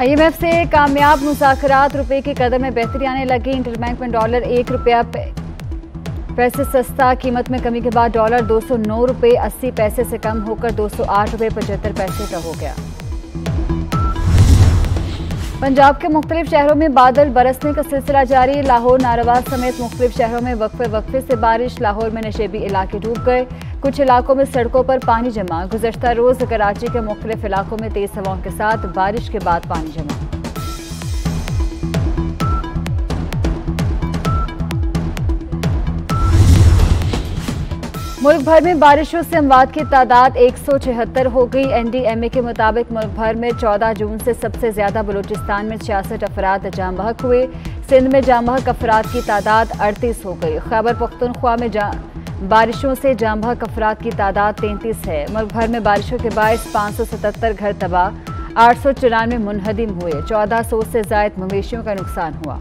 IMF से कामयाब मुजाकरात रुपए की कदर में बेहतरी आने लगी। इंटरबैंक में डॉलर एक रुपया पैसे सस्ता, कीमत में कमी के बाद डॉलर दो सौ नौ रुपये अस्सी पैसे से कम होकर दो सौ आठ रुपये पचहत्तर पैसे का हो गया। पंजाब के मुख्तलिफ़ शहरों में बादल बरसने का सिलसिला जारी। लाहौर नारवाज समेत मुख्तलिफ़ शहरों में वक्फे वक्फे से बारिश। लाहौर में नशेबी इलाके डूब गए। कुछ इलाकों में सड़कों पर पानी जमा। गुजशत रोज कराची के मुख्तलिफ़ इलाकों में तेज हवाओं के साथ बारिश के बाद पानी जमा। मुल्क भर में बारिशों से अमवात की तादाद एक सौ छिहत्तर हो गई। एनडीएमए के मुताबिक मुल्क भर में 14 जून से सबसे ज़्यादा बलूचिस्तान में छियासठ अफराद जाम बहक हुए। सिंध में जाम बहक अफराद की तादाद अड़तीस हो गई। खैबर पख्तनख्वा में बारिशों से जाम बहक अफराद की तादाद तैंतीस है। मुल्क भर में बारिशों के बायस पाँच सौ सतहत्तर घर तबाह, आठ सौ चौरानवे मुनहदिम हुए। चौदह सौ से जायद मवेशियों का नुकसान हुआ।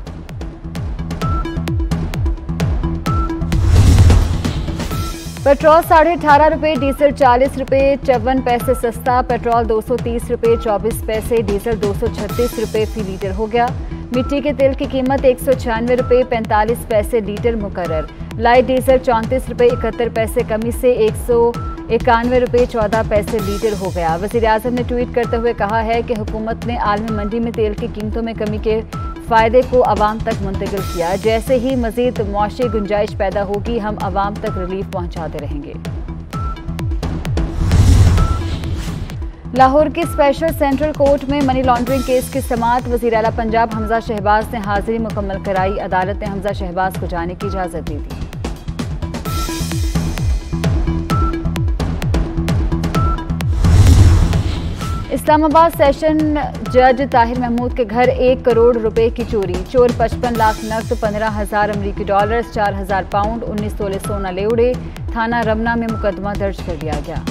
पेट्रोल साढ़े अठारह रुपये डीजल चालीस रुपये चौवन पैसे सस्ता। पेट्रोल दो सौ तीस रुपये चौबीस पैसे, डीजल दो सौ छत्तीस रुपये फ़ी लीटर हो गया। मिट्टी के तेल की कीमत एक सौ छियानवे रुपये पैंतालीस पैसे लीटर मुकर लाइट डीजल चौंतीस रुपये इकहत्तर पैसे, कमी से एक सौ इक्यानवे रुपये चौदह पैसे लीटर हो गया। वजी अजम ने ट्वीट करते हुए कहा है कि हुकूमत ने आलमी मंडी में तेल की कीमतों में कमी के फ़ायदे को आवाम तक मुंतकिल किया। जैसे ही मजीद मुआशी गुंजाइश पैदा होगी, हम आवाम तक रिलीफ पहुंचाते रहेंगे। लाहौर की स्पेशल सेंट्रल कोर्ट में मनी लॉन्ड्रिंग केस की समात वज़ीर अला पंजाब हमजा शहबाज ने हाजिरी मुकम्मल कराई। अदालत ने हमजा शहबाज को जाने की इजाज़त दे दी। इस्लामाबाद सेशन जज ताहिर महमूद के घर एक करोड़ रुपए की चोरी। चोर पचपन लाख नकद, पंद्रह हज़ार अमरीकी डॉलर्स, चार हज़ार पाउंड, उन्नीस तोले सोना ले उड़े थाना रमना में मुकदमा दर्ज कर दिया गया।